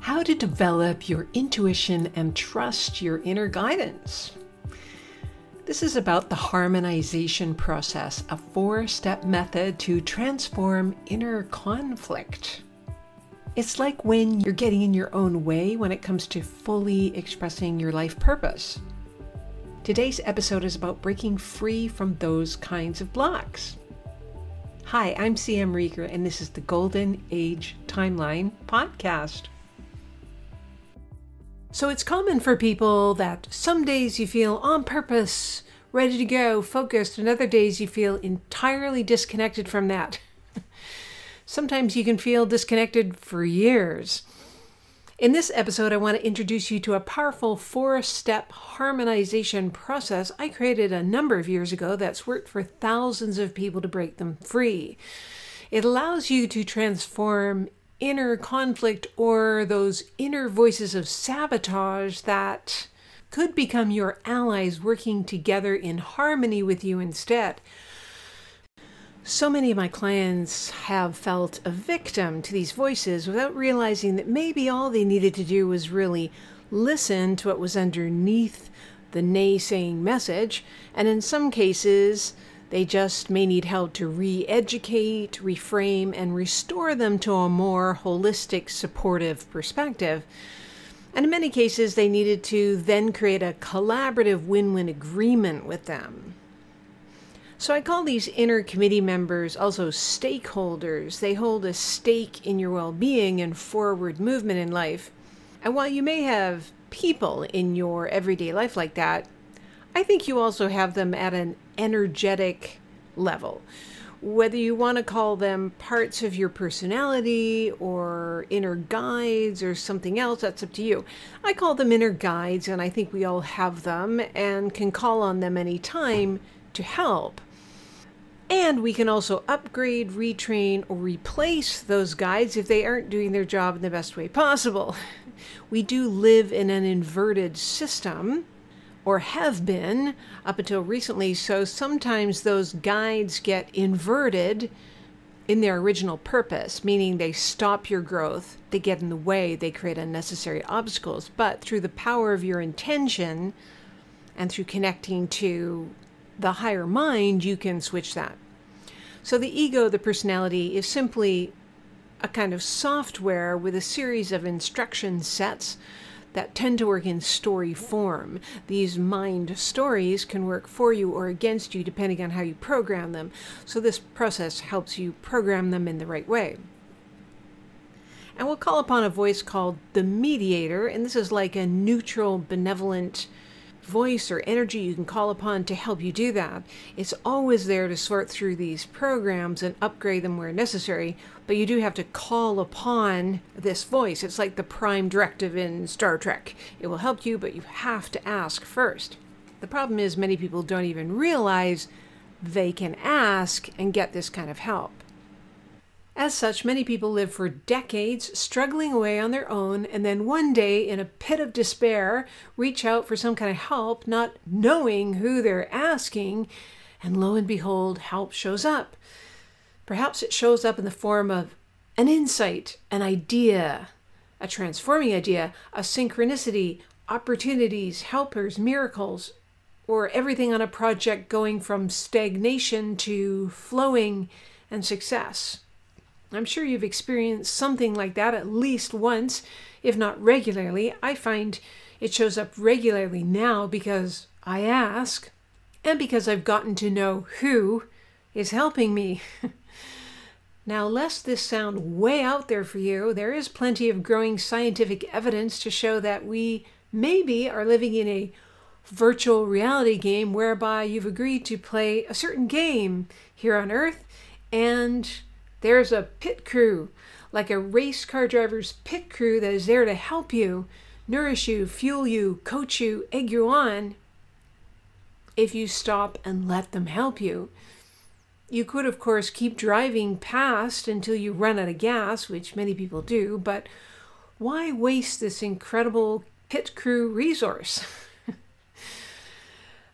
how to develop your intuition and trust your inner guidance. This is about the harmonization process, a four step method to transform inner conflict. It's like when you're getting in your own way when it comes to fully expressing your life purpose. Today's episode is about breaking free from those kinds of blocks. Hi, I'm CM Rieger, and this is the Golden Age Timeline podcast. So it's common for people that some days you feel on purpose, ready to go, focused, and other days you feel entirely disconnected from that. Sometimes you can feel disconnected for years. In this episode, I want to introduce you to a powerful four step harmonization process I created a number of years ago that's worked for thousands of people to break them free. It allows you to transform inner conflict or those inner voices of sabotage that could become your allies working together in harmony with you instead. So many of my clients have felt a victim to these voices without realizing that maybe all they needed to do was really listen to what was underneath the naysaying message, and in some cases, they just may need help to re educate, reframe, and restore them to a more holistic, supportive perspective. And in many cases, they needed to then create a collaborative win win agreement with them. So I call these inner committee members also stakeholders. They hold a stake in your well being and forward movement in life. And while you may have people in your everyday life like that, I think you also have them at an energetic level. Whether you want to call them parts of your personality or inner guides or something else, that's up to you. I call them inner guides, and I think we all have them and can call on them anytime to help. And we can also upgrade, retrain, or replace those guides if they aren't doing their job in the best way possible. We do live in an inverted system or have been up until recently. So sometimes those guides get inverted in their original purpose, meaning they stop your growth, they get in the way, they create unnecessary obstacles. But through the power of your intention and through connecting to the higher mind, you can switch that. So the ego, the personality, is simply a kind of software with a series of instruction sets that tend to work in story form. These mind stories can work for you or against you depending on how you program them. So this process helps you program them in the right way. And we'll call upon a voice called the mediator, and this is like a neutral, benevolent voice or energy you can call upon to help you do that. It's always there to sort through these programs and upgrade them where necessary, but you do have to call upon this voice. It's like the prime directive in Star Trek. It will help you, but you have to ask first. The problem is, many people don't even realize they can ask and get this kind of help. As such, many people live for decades struggling away on their own and then one day, in a pit of despair, reach out for some kind of help, not knowing who they're asking, and lo and behold, help shows up. Perhaps it shows up in the form of an insight, an idea, a transforming idea, a synchronicity, opportunities, helpers, miracles, or everything on a project going from stagnation to flowing and success. I'm sure you've experienced something like that at least once, if not regularly. I find it shows up regularly now because I ask and because I've gotten to know who is helping me. now, lest this sound way out there for you, there is plenty of growing scientific evidence to show that we maybe are living in a virtual reality game whereby you've agreed to play a certain game here on Earth and there's a pit crew, like a race car driver's pit crew that is there to help you, nourish you, fuel you, coach you, egg you on. If you stop and let them help you, you could, of course, keep driving past until you run out of gas, which many people do, but why waste this incredible pit crew resource?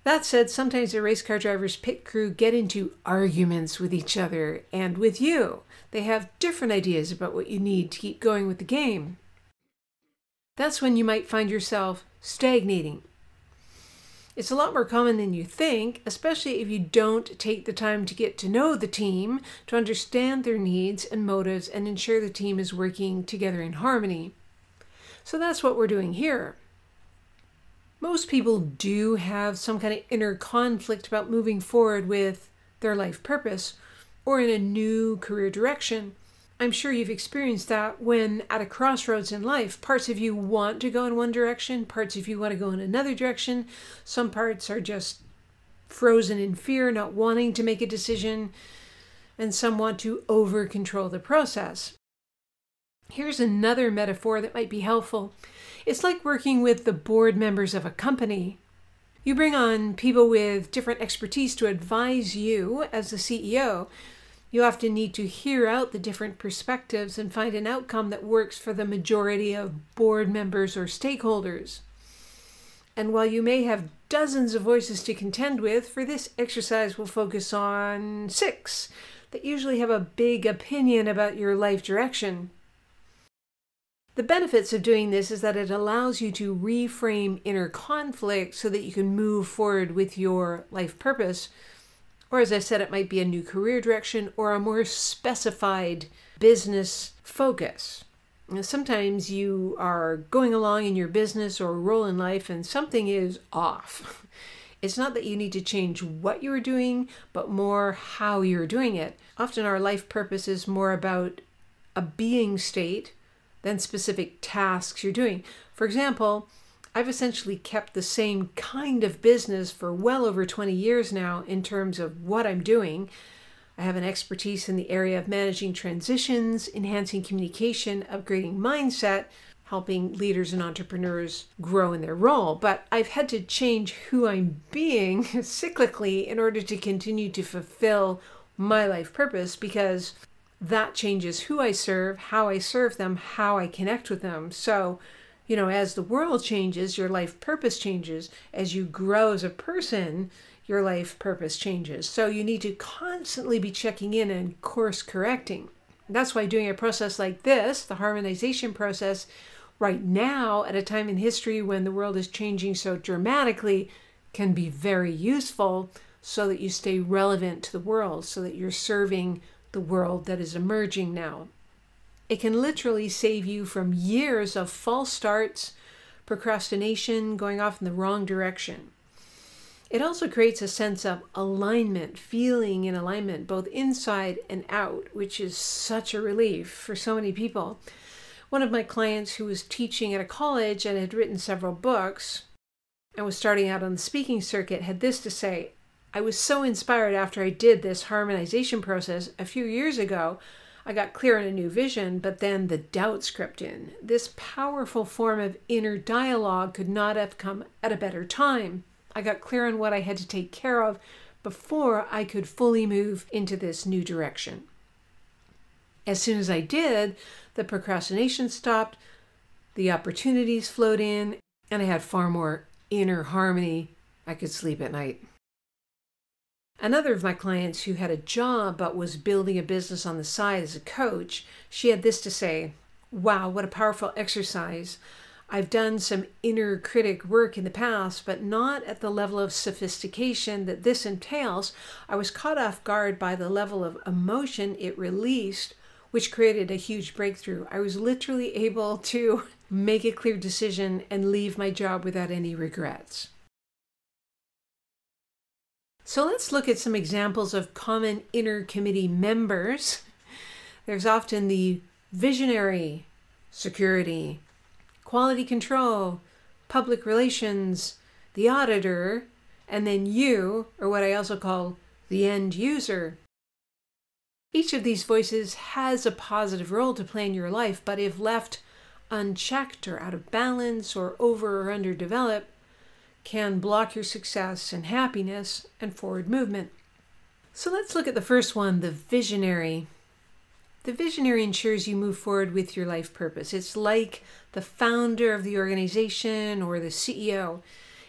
That said, sometimes the race car drivers' pit crew get into arguments with each other and with you. They have different ideas about what you need to keep going with the game. that's when you might find yourself stagnating. It's a lot more common than you think, especially if you don't take the time to get to know the team, to understand their needs and motives, and ensure the team is working together in harmony. So that's what we're doing here. Most people do have some kind of inner conflict about moving forward with their life purpose or in a new career direction. I'm sure you've experienced that when at a crossroads in life, parts of you want to go in one direction, parts of you want to go in another direction. Some parts are just frozen in fear, not wanting to make a decision, and some want to over control the process. Here's another metaphor that might be helpful. It's like working with the board members of a company. You bring on people with different expertise to advise you as the CEO you often need to hear out the different perspectives and find an outcome that works for the majority of board members or stakeholders. And while you may have dozens of voices to contend with, for this exercise we'll focus on six that usually have a big opinion about your life direction. The benefits of doing this is that it allows you to reframe inner conflict so that you can move forward with your life purpose or, as I said, it might be a new career direction or a more specified business focus. sometimes you are going along in your business or role in life and something is off. It's not that you need to change what you're doing, but more how you're doing it. Often our life purpose is more about a being state than specific tasks you're doing. For example, I've essentially kept the same kind of business for well over 20 years now in terms of what I'm doing. I have an expertise in the area of managing transitions, enhancing communication, upgrading mindset, helping leaders and entrepreneurs grow in their role. But I've had to change who I'm being cyclically in order to continue to fulfill my life purpose because that changes who I serve, how I serve them, how I connect with them. So you know, as the world changes, your life purpose changes. As you grow as a person, your life purpose changes. So you need to constantly be checking in and course correcting. That's why doing a process like this, the harmonization process, right now at a time in history when the world is changing so dramatically, can be very useful so that you stay relevant to the world, so that you're serving the world that is emerging now. It can literally save you from years of false starts, procrastination, going off in the wrong direction. It also creates a sense of alignment, feeling in alignment, both inside and out, which is such a relief for so many people. One of my clients who was teaching at a college and had written several books and was starting out on the speaking circuit had this to say I was so inspired after I did this harmonization process a few years ago I got clear on a new vision, but then the doubts crept in. This powerful form of inner dialogue could not have come at a better time. I got clear on what I had to take care of before I could fully move into this new direction. As soon as I did, the procrastination stopped, the opportunities flowed in, and I had far more inner harmony. I could sleep at night. Another of my clients who had a job but was building a business on the side as a coach, she had this to say Wow, what a powerful exercise. I've done some inner critic work in the past, but not at the level of sophistication that this entails. I was caught off guard by the level of emotion it released, which created a huge breakthrough. I was literally able to make a clear decision and leave my job without any regrets. So let's look at some examples of common inner committee members. There's often the visionary, security, quality control, public relations, the auditor, and then you, or what I also call the end user. Each of these voices has a positive role to play in your life, but if left unchecked or out of balance or over or underdeveloped, can block your success and happiness and forward movement. So let's look at the first one the visionary. The visionary ensures you move forward with your life purpose. It's like the founder of the organization or the CEO.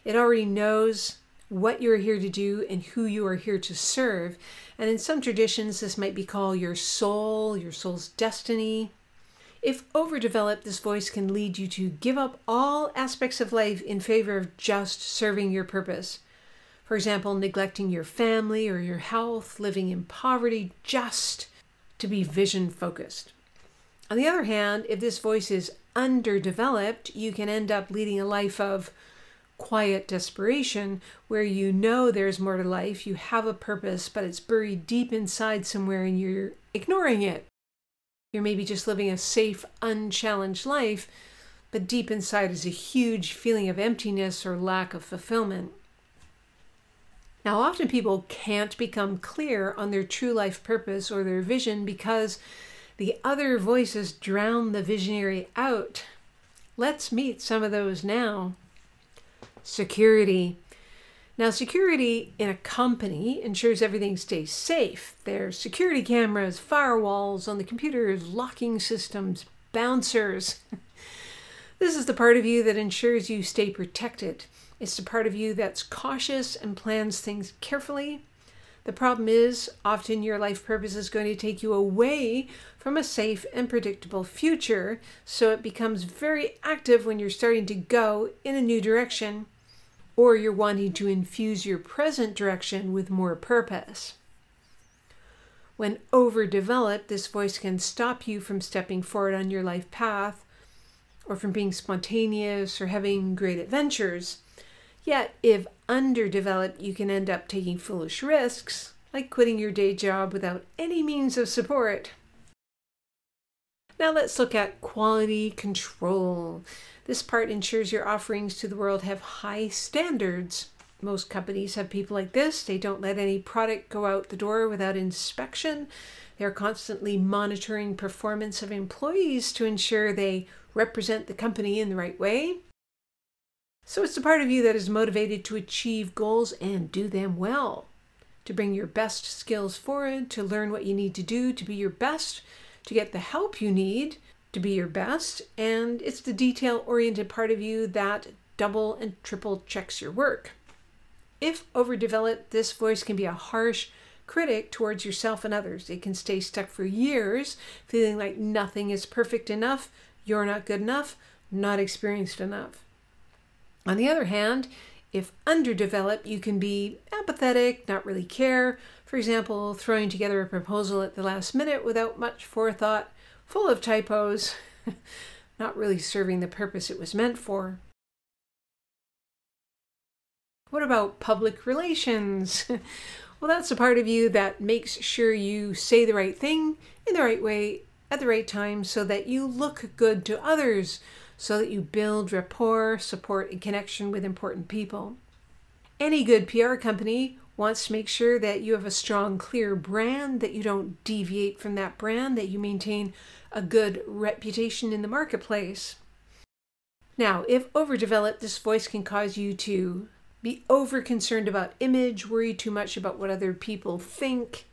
It already knows what you're here to do and who you are here to serve. And in some traditions, this might be called your soul, your soul's destiny. If overdeveloped, this voice can lead you to give up all aspects of life in favor of just serving your purpose. For example, neglecting your family or your health, living in poverty just to be vision focused. On the other hand, if this voice is underdeveloped, you can end up leading a life of quiet desperation where you know there's more to life, you have a purpose, but it's buried deep inside somewhere and you're ignoring it. You're maybe just living a safe, unchallenged life, but deep inside is a huge feeling of emptiness or lack of fulfillment. Now, often people can't become clear on their true life purpose or their vision because the other voices drown the visionary out. Let's meet some of those now. Security. Now, security in a company ensures everything stays safe. There's security cameras, firewalls on the computers, locking systems, bouncers. this is the part of you that ensures you stay protected. It's the part of you that's cautious and plans things carefully. The problem is, often your life purpose is going to take you away from a safe and predictable future, so it becomes very active when you're starting to go in a new direction or you're wanting to infuse your present direction with more purpose. When overdeveloped, this voice can stop you from stepping forward on your life path or from being spontaneous or having great adventures. Yet, if underdeveloped, you can end up taking foolish risks, like quitting your day job without any means of support. Now let's look at quality control. This part ensures your offerings to the world have high standards. Most companies have people like this. They don't let any product go out the door without inspection. They're constantly monitoring performance of employees to ensure they represent the company in the right way. So it's the part of you that is motivated to achieve goals and do them well, to bring your best skills forward, to learn what you need to do to be your best, to get the help you need to be your best. And it's the detail oriented part of you that double and triple checks your work. If overdeveloped, this voice can be a harsh critic towards yourself and others. It can stay stuck for years, feeling like nothing is perfect enough, you're not good enough, not experienced enough. On the other hand, if underdeveloped, you can be apathetic, not really care. For example, throwing together a proposal at the last minute without much forethought, full of typos, not really serving the purpose it was meant for. What about public relations? well, that's the part of you that makes sure you say the right thing in the right way at the right time so that you look good to others so that you build rapport, support, and connection with important people. Any good PR company wants to make sure that you have a strong, clear brand, that you don't deviate from that brand, that you maintain a good reputation in the marketplace. Now, if overdeveloped, this voice can cause you to be over concerned about image, worry too much about what other people think,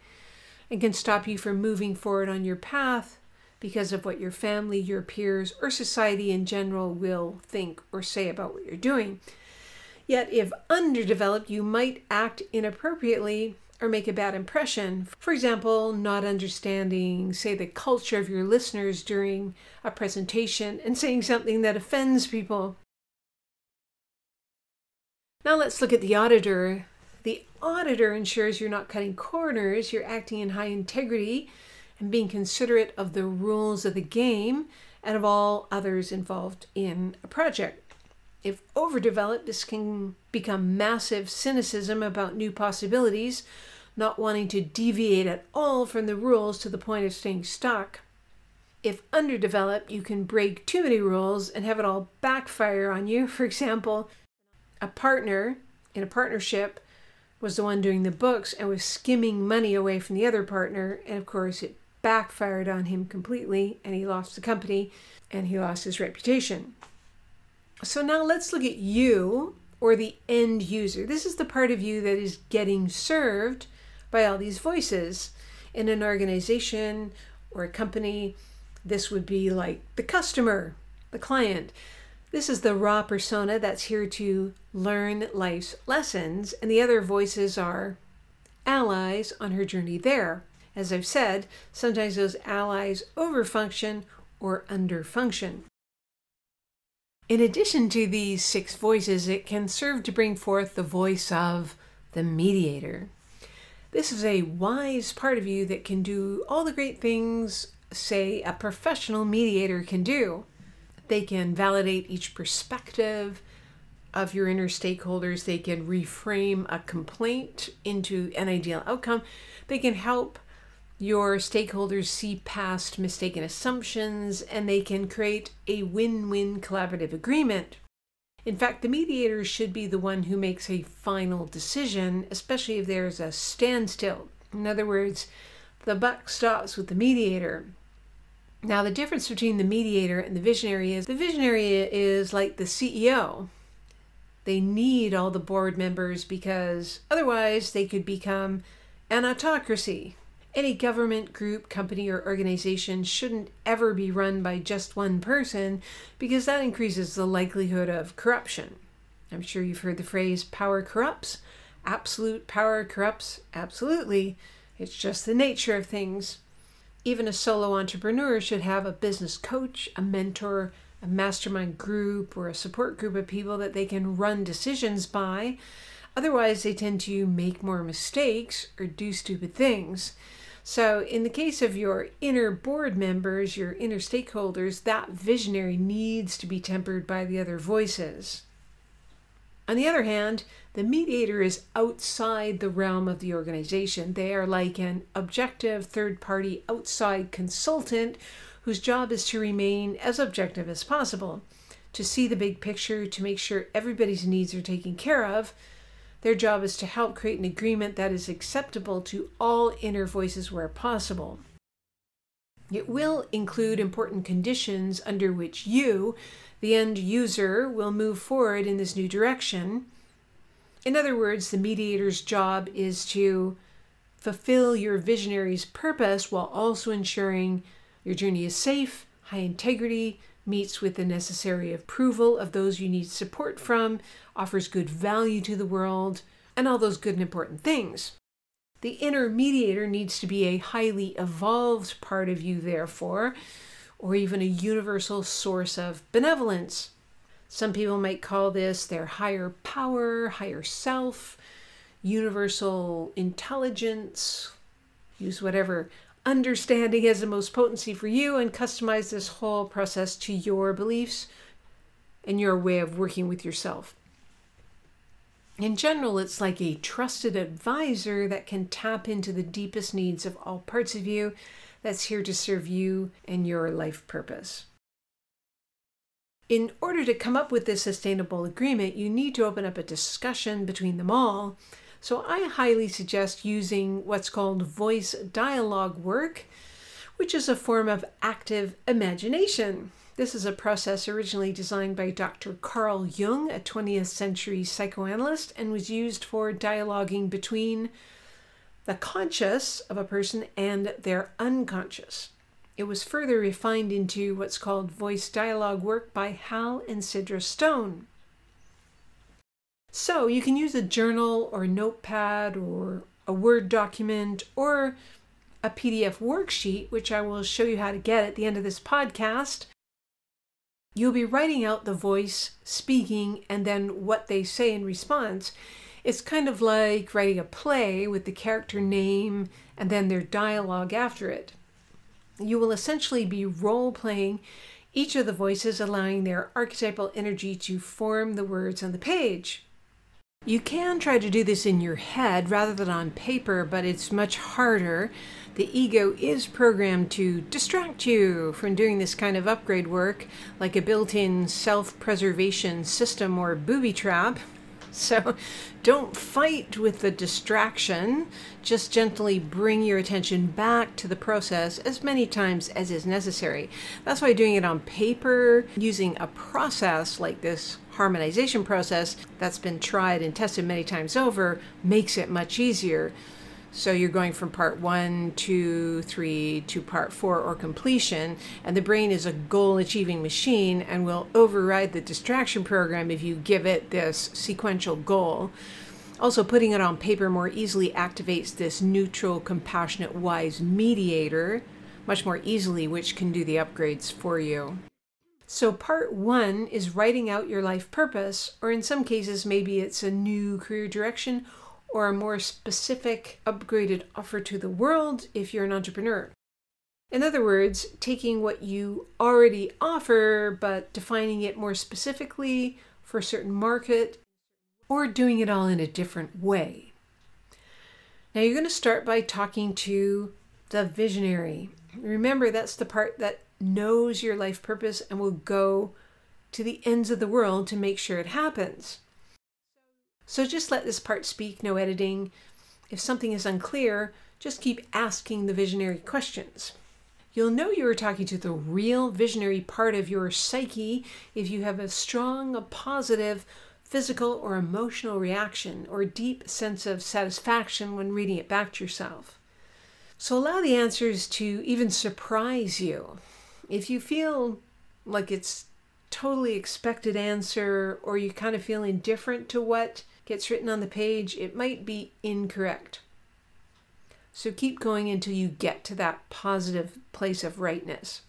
and can stop you from moving forward on your path because of what your family, your peers, or society in general will think or say about what you're doing. Yet, if underdeveloped, you might act inappropriately or make a bad impression. For example, not understanding, say, the culture of your listeners during a presentation and saying something that offends people. Now, let's look at the auditor. The auditor ensures you're not cutting corners, you're acting in high integrity, and being considerate of the rules of the game and of all others involved in a project. If overdeveloped, this can become massive cynicism about new possibilities, not wanting to deviate at all from the rules to the point of staying stuck. If underdeveloped, you can break too many rules and have it all backfire on you. For example, a partner in a partnership was the one doing the books and was skimming money away from the other partner, and of course, it backfired on him completely and he lost the company and he lost his reputation. So now let's look at you or the end user. This is the part of you that is getting served by all these voices. In an organization or a company, this would be like the customer, the client. This is the raw persona that's here to learn life's lessons, and the other voices are allies on her journey there. As I've said, sometimes those allies overfunction or underfunction. In addition to these six voices, it can serve to bring forth the voice of the mediator. This is a wise part of you that can do all the great things, say, a professional mediator can do. They can validate each perspective of your inner stakeholders. They can reframe a complaint into an ideal outcome. They can help your stakeholders see past mistaken assumptions and they can create a win win collaborative agreement. In fact, the mediator should be the one who makes a final decision, especially if there's a standstill. In other words, the buck stops with the mediator. Now, the difference between the mediator and the visionary is the visionary is like the CEO. They need all the board members because otherwise they could become an autocracy, any government, group, company, or organization shouldn't ever be run by just one person because that increases the likelihood of corruption. I'm sure you've heard the phrase power corrupts. Absolute power corrupts absolutely. It's just the nature of things. Even a solo entrepreneur should have a business coach, a mentor, a mastermind group, or a support group of people that they can run decisions by. Otherwise, they tend to make more mistakes or do stupid things. So, in the case of your inner board members, your inner stakeholders, that visionary needs to be tempered by the other voices. On the other hand, the mediator is outside the realm of the organization. They are like an objective third party outside consultant whose job is to remain as objective as possible, to see the big picture, to make sure everybody's needs are taken care of, their job is to help create an agreement that is acceptable to all inner voices where possible. It will include important conditions under which you, the end user, will move forward in this new direction. In other words, the mediator's job is to fulfill your visionary's purpose while also ensuring your journey is safe, high integrity, meets with the necessary approval of those you need support from, offers good value to the world, and all those good and important things. The inner mediator needs to be a highly evolved part of you, therefore, or even a universal source of benevolence. Some people might call this their higher power, higher self, universal intelligence. Use whatever understanding has the most potency for you and customize this whole process to your beliefs and your way of working with yourself. In general, it's like a trusted advisor that can tap into the deepest needs of all parts of you that's here to serve you and your life purpose. In order to come up with this sustainable agreement, you need to open up a discussion between them all so I highly suggest using what's called voice dialogue work, which is a form of active imagination. This is a process originally designed by Dr. Carl Jung, a 20th century psychoanalyst, and was used for dialoguing between the conscious of a person and their unconscious. It was further refined into what's called voice dialogue work by Hal and Sidra Stone. So you can use a journal or a notepad or a Word document or a PDF worksheet, which I will show you how to get at the end of this podcast. You'll be writing out the voice speaking and then what they say in response. It's kind of like writing a play with the character name and then their dialogue after it. You will essentially be role playing each of the voices, allowing their archetypal energy to form the words on the page. You can try to do this in your head rather than on paper, but it's much harder. The ego is programmed to distract you from doing this kind of upgrade work, like a built in self preservation system or booby trap. So don't fight with the distraction. Just gently bring your attention back to the process as many times as is necessary. That's why doing it on paper, using a process like this harmonization process that's been tried and tested many times over, makes it much easier. So you're going from part one, two, three to part four or completion. And the brain is a goal achieving machine and will override the distraction program if you give it this sequential goal. Also, putting it on paper more easily activates this neutral, compassionate, wise mediator much more easily, which can do the upgrades for you. So, part one is writing out your life purpose, or in some cases, maybe it's a new career direction or a more specific, upgraded offer to the world if you're an entrepreneur. In other words, taking what you already offer but defining it more specifically for a certain market or doing it all in a different way. Now, you're going to start by talking to the visionary. Remember, that's the part that knows your life purpose and will go to the ends of the world to make sure it happens. So just let this part speak, no editing. If something is unclear, just keep asking the visionary questions. You'll know you are talking to the real visionary part of your psyche if you have a strong, a positive physical or emotional reaction or deep sense of satisfaction when reading it back to yourself. So allow the answers to even surprise you. If you feel like it's totally expected answer or you kind of feel indifferent to what gets written on the page, it might be incorrect. So keep going until you get to that positive place of rightness.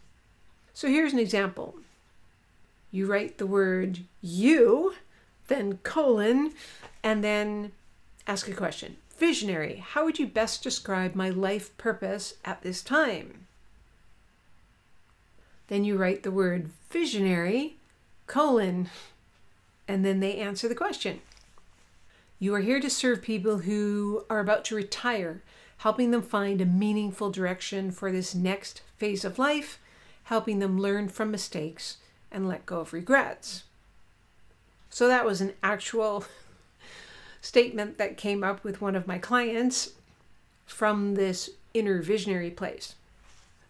So here's an example. You write the word you, then colon, and then ask a question. Visionary, how would you best describe my life purpose at this time? Then you write the word visionary, colon, and then they answer the question. You are here to serve people who are about to retire helping them find a meaningful direction for this next phase of life, helping them learn from mistakes and let go of regrets. So that was an actual statement that came up with one of my clients from this inner visionary place.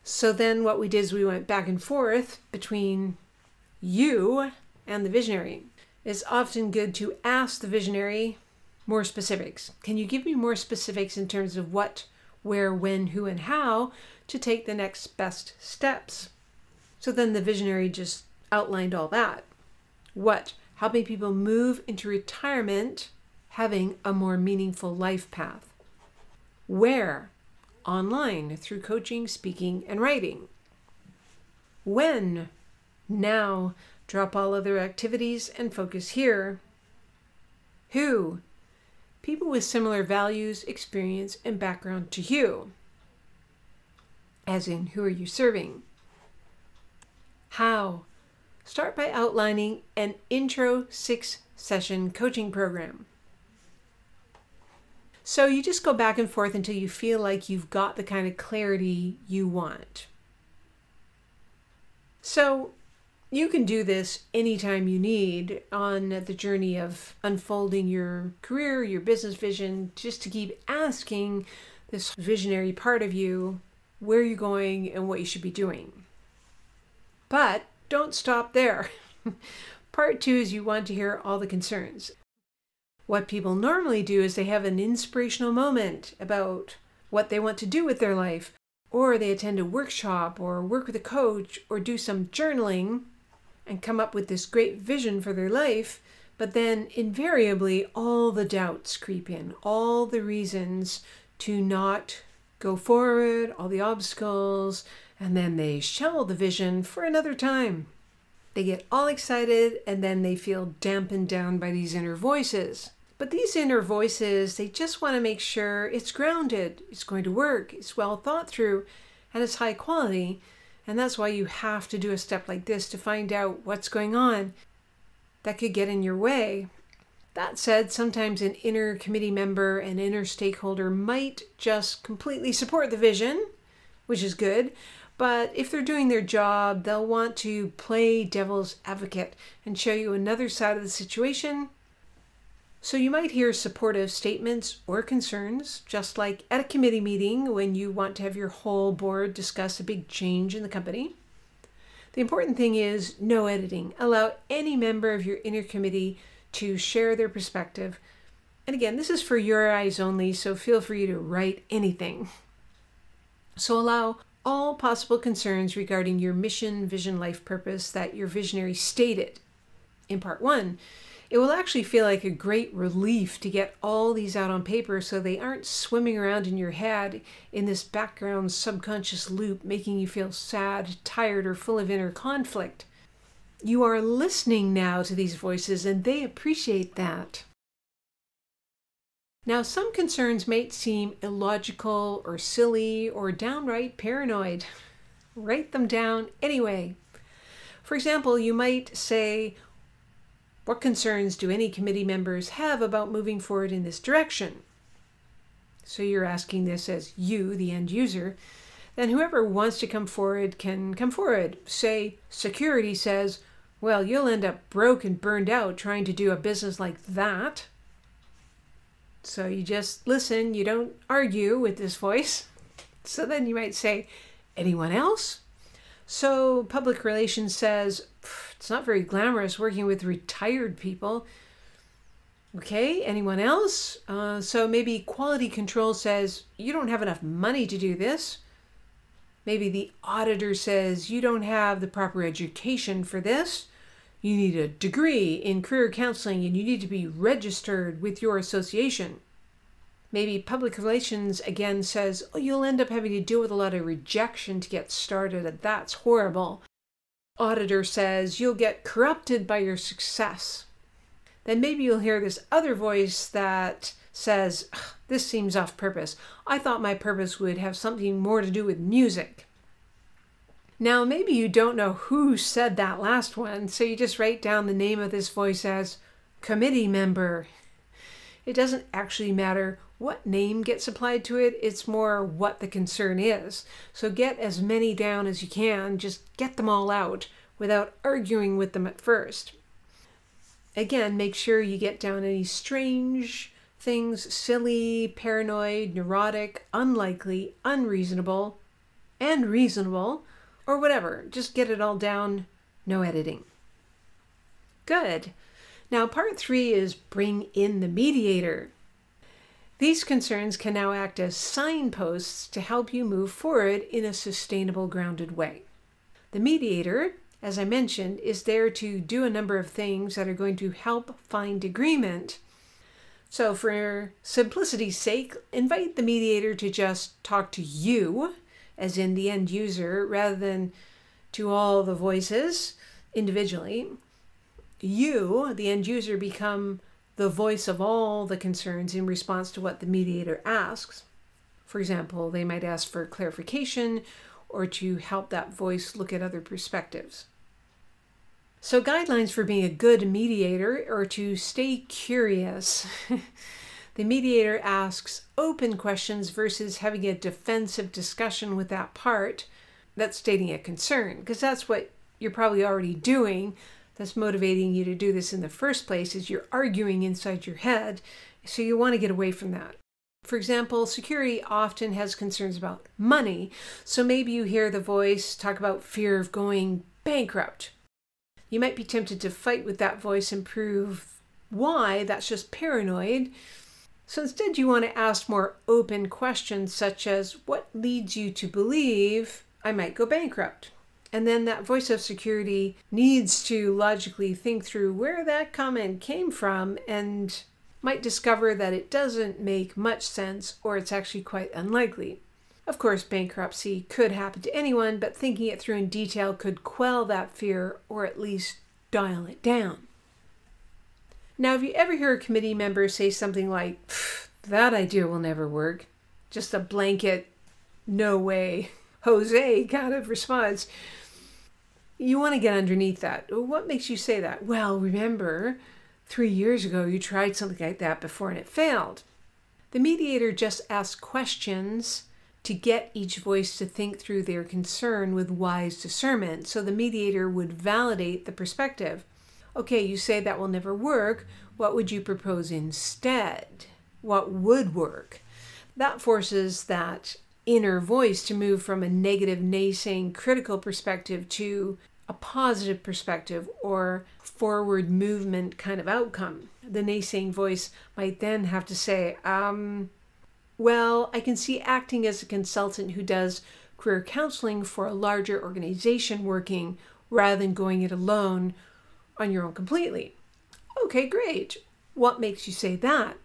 So then what we did is we went back and forth between you and the visionary. It's often good to ask the visionary more specifics. Can you give me more specifics in terms of what, where, when, who, and how to take the next best steps? So then the visionary just outlined all that. What? Helping people move into retirement having a more meaningful life path. Where? Online through coaching, speaking, and writing. When? Now, drop all other activities and focus here. Who? people with similar values, experience, and background to you. As in, who are you serving? How? Start by outlining an intro six session coaching program. So you just go back and forth until you feel like you've got the kind of clarity you want. So you can do this anytime you need on the journey of unfolding your career, your business vision, just to keep asking this visionary part of you where you're going and what you should be doing. But don't stop there. part two is you want to hear all the concerns. What people normally do is they have an inspirational moment about what they want to do with their life, or they attend a workshop, or work with a coach, or do some journaling and come up with this great vision for their life, but then invariably all the doubts creep in, all the reasons to not go forward, all the obstacles, and then they shelve the vision for another time. They get all excited and then they feel dampened down by these inner voices. But these inner voices, they just want to make sure it's grounded, it's going to work, it's well thought through, and it's high quality. And that's why you have to do a step like this to find out what's going on that could get in your way. That said, sometimes an inner committee member, an inner stakeholder might just completely support the vision, which is good. But if they're doing their job, they'll want to play devil's advocate and show you another side of the situation so you might hear supportive statements or concerns, just like at a committee meeting when you want to have your whole board discuss a big change in the company. The important thing is no editing. Allow any member of your inner committee to share their perspective. And again, this is for your eyes only, so feel free to write anything. So allow all possible concerns regarding your mission, vision, life purpose that your visionary stated in part one It will actually feel like a great relief to get all these out on paper so they aren't swimming around in your head in this background subconscious loop, making you feel sad, tired, or full of inner conflict. You are listening now to these voices and they appreciate that. Now, some concerns may seem illogical or silly or downright paranoid. Write them down anyway. For example, you might say, What concerns do any committee members have about moving forward in this direction? So you're asking this as you, the end user. Then whoever wants to come forward can come forward. Say, security says, Well, you'll end up broke and burned out trying to do a business like that. So you just listen, you don't argue with this voice. So then you might say, anyone else? So public relations says, it's not very glamorous working with retired people. Okay, anyone else? Uh, so maybe quality control says, you don't have enough money to do this. Maybe the auditor says, you don't have the proper education for this you need a degree in career counseling and you need to be registered with your association. Maybe public relations again says, oh, you'll end up having to deal with a lot of rejection to get started, and that's horrible. Auditor says, you'll get corrupted by your success. Then maybe you'll hear this other voice that says, this seems off purpose. I thought my purpose would have something more to do with music. Now, maybe you don't know who said that last one, so you just write down the name of this voice as committee member. It doesn't actually matter what name gets applied to it, it's more what the concern is. So get as many down as you can, just get them all out without arguing with them at first. Again, make sure you get down any strange things, silly, paranoid, neurotic, unlikely, unreasonable, and reasonable or whatever. Just get it all down, no editing. Good. Now, part three is bring in the mediator. These concerns can now act as signposts to help you move forward in a sustainable, grounded way. The mediator, as I mentioned, is there to do a number of things that are going to help find agreement. So, for simplicity's sake, invite the mediator to just talk to you as in the end user, rather than to all the voices individually, you, the end user, become the voice of all the concerns in response to what the mediator asks. For example, they might ask for clarification or to help that voice look at other perspectives. So, guidelines for being a good mediator are to stay curious. The mediator asks open questions versus having a defensive discussion with that part that's stating a concern, because that's what you're probably already doing. That's motivating you to do this in the first place is you're arguing inside your head. So you want to get away from that. For example, security often has concerns about money. So maybe you hear the voice talk about fear of going bankrupt. You might be tempted to fight with that voice and prove why that's just paranoid so instead, you want to ask more open questions such as What leads you to believe I might go bankrupt? And then that voice of security needs to logically think through where that comment came from and might discover that it doesn't make much sense or it's actually quite unlikely. Of course, bankruptcy could happen to anyone, but thinking it through in detail could quell that fear or at least dial it down. Now, if you ever hear a committee member say something like, that idea will never work, just a blanket, no way, Jose kind of response, you want to get underneath that. What makes you say that? Well, remember, three years ago you tried something like that before and it failed. The mediator just asks questions to get each voice to think through their concern with wise discernment. So the mediator would validate the perspective okay, you say that will never work. What would you propose instead? What would work? That forces that inner voice to move from a negative, naysaying, critical perspective to a positive perspective or forward movement kind of outcome. The naysaying voice might then have to say, um, well, I can see acting as a consultant who does career counseling for a larger organization working rather than going it alone on your own completely. Okay, great. What makes you say that?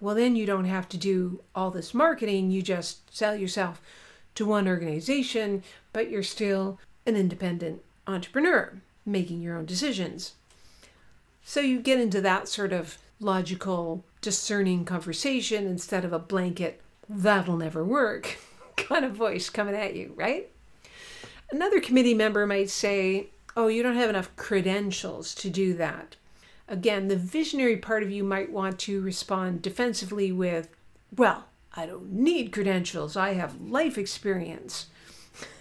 Well, then you don't have to do all this marketing. You just sell yourself to one organization, but you're still an independent entrepreneur making your own decisions. So you get into that sort of logical, discerning conversation instead of a blanket, that'll never work kind of voice coming at you, right? Another committee member might say, oh, you don't have enough credentials to do that. Again, the visionary part of you might want to respond defensively with, well, I don't need credentials, I have life experience.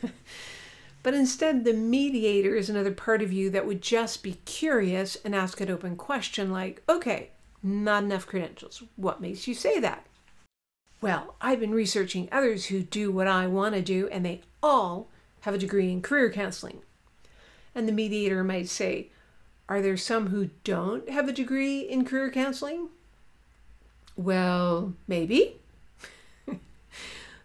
but instead, the mediator is another part of you that would just be curious and ask an open question like, okay, not enough credentials. What makes you say that? Well, I've been researching others who do what I want to do, and they all have a degree in career counseling. And the mediator might say, Are there some who don't have a degree in career counseling? Well, maybe.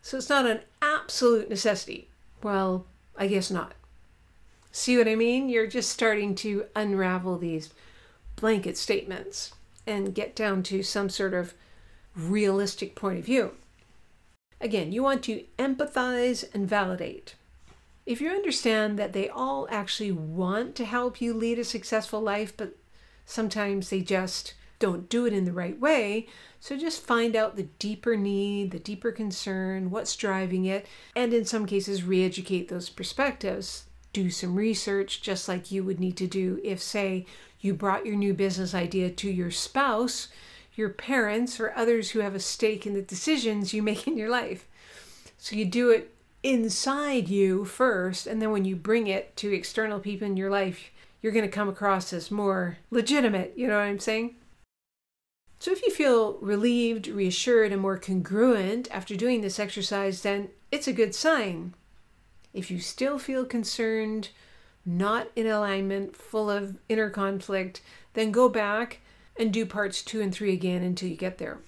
so it's not an absolute necessity. Well, I guess not. See what I mean? You're just starting to unravel these blanket statements and get down to some sort of realistic point of view. Again, you want to empathize and validate. If you understand that they all actually want to help you lead a successful life, but sometimes they just don't do it in the right way, so just find out the deeper need, the deeper concern, what's driving it, and in some cases, re educate those perspectives. Do some research, just like you would need to do if, say, you brought your new business idea to your spouse your parents or others who have a stake in the decisions you make in your life. So you do it inside you first, and then when you bring it to external people in your life, you're going to come across as more legitimate. You know what I'm saying? So if you feel relieved, reassured, and more congruent after doing this exercise, then it's a good sign. If you still feel concerned, not in alignment, full of inner conflict, then go back and do parts two and three again until you get there.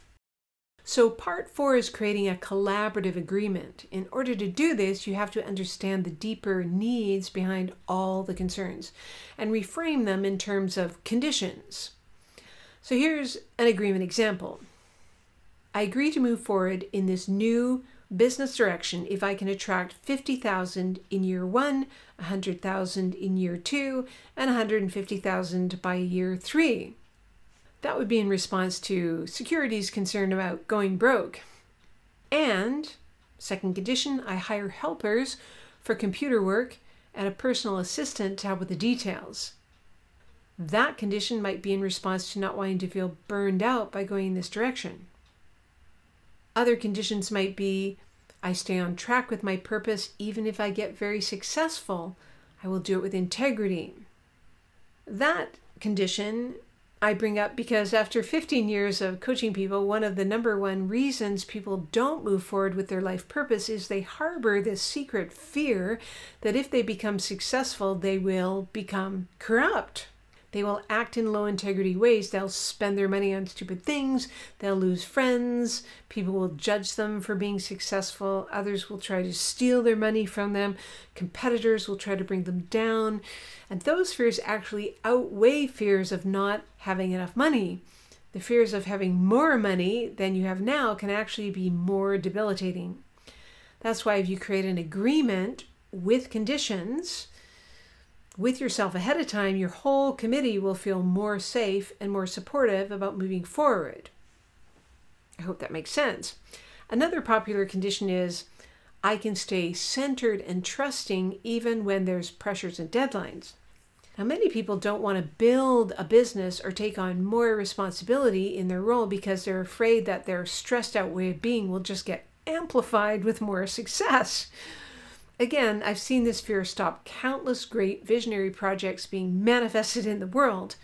So, part four is creating a collaborative agreement. In order to do this, you have to understand the deeper needs behind all the concerns and reframe them in terms of conditions. So, here's an agreement example I agree to move forward in this new business direction if I can attract 50,000 in year 1, 100,000 in year 2, and 150,000 by year 3. That would be in response to security's concern about going broke. And, second condition, I hire helpers for computer work and a personal assistant to help with the details. That condition might be in response to not wanting to feel burned out by going in this direction. Other conditions might be I stay on track with my purpose even if I get very successful. I will do it with integrity. That condition I bring up because after 15 years of coaching people, one of the number one reasons people don't move forward with their life purpose is they harbor this secret fear that if they become successful, they will become corrupt. They will act in low integrity ways. They'll spend their money on stupid things. They'll lose friends. People will judge them for being successful. Others will try to steal their money from them. Competitors will try to bring them down. And those fears actually outweigh fears of not having enough money. The fears of having more money than you have now can actually be more debilitating. That's why if you create an agreement with conditions, with yourself ahead of time, your whole committee will feel more safe and more supportive about moving forward. I hope that makes sense. Another popular condition is I can stay centered and trusting even when there's pressures and deadlines. Now, many people don't want to build a business or take on more responsibility in their role because they're afraid that their stressed out way of being will just get amplified with more success. Again, I've seen this fear stop countless great visionary projects being manifested in the world,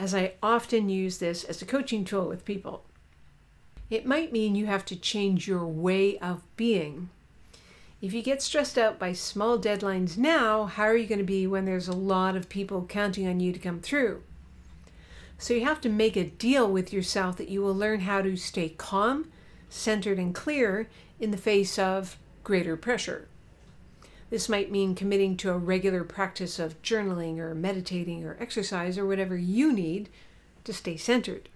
as I often use this as a coaching tool with people. It might mean you have to change your way of being. If you get stressed out by small deadlines now, how are you going to be when there's a lot of people counting on you to come through? So you have to make a deal with yourself that you will learn how to stay calm, centered, and clear in the face of greater pressure. This might mean committing to a regular practice of journaling or meditating or exercise or whatever you need to stay centered.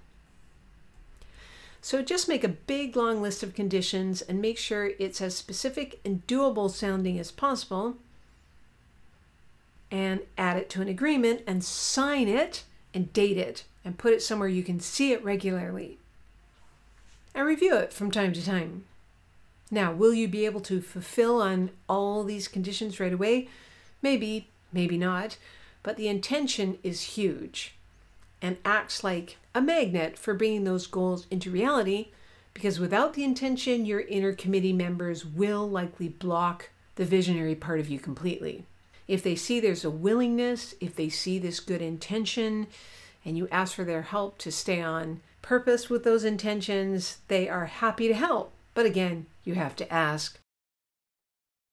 So just make a big long list of conditions and make sure it's as specific and doable sounding as possible. And add it to an agreement and sign it and date it and put it somewhere you can see it regularly. And review it from time to time. Now, will you be able to fulfill on all these conditions right away? Maybe, maybe not, but the intention is huge and acts like a magnet for bringing those goals into reality because without the intention, your inner committee members will likely block the visionary part of you completely. If they see there's a willingness, if they see this good intention, and you ask for their help to stay on purpose with those intentions, they are happy to help. But again, you have to ask.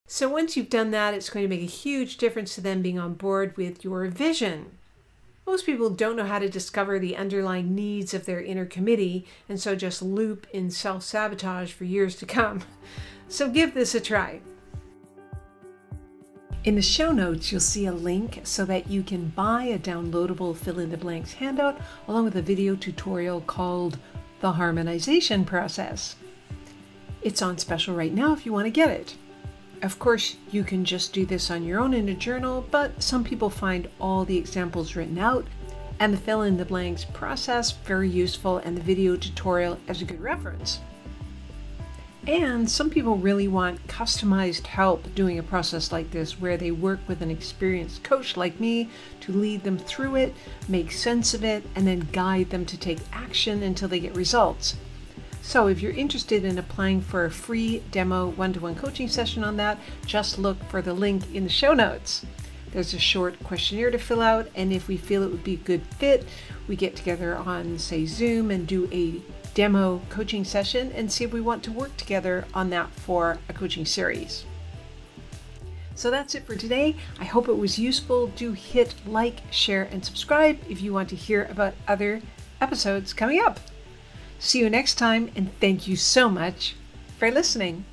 So once you've done that, it's going to make a huge difference to them being on board with your vision. Most people don't know how to discover the underlying needs of their inner committee and so just loop in self sabotage for years to come. So give this a try. In the show notes, you'll see a link so that you can buy a downloadable fill in the blanks handout along with a video tutorial called The Harmonization Process. It's on special right now if you want to get it. Of course, you can just do this on your own in a journal, but some people find all the examples written out and the fill in the blanks process very useful and the video tutorial as a good reference. And some people really want customized help doing a process like this where they work with an experienced coach like me to lead them through it, make sense of it, and then guide them to take action until they get results. So if you're interested in applying for a free demo one-to-one coaching session on that, just look for the link in the show notes. There's a short questionnaire to fill out, and if we feel it would be a good fit, we get together on, say, Zoom and do a demo coaching session and see if we want to work together on that for a coaching series. So that's it for today. I hope it was useful. Do hit like, share, and subscribe if you want to hear about other episodes coming up. See you next time, and thank you so much for listening.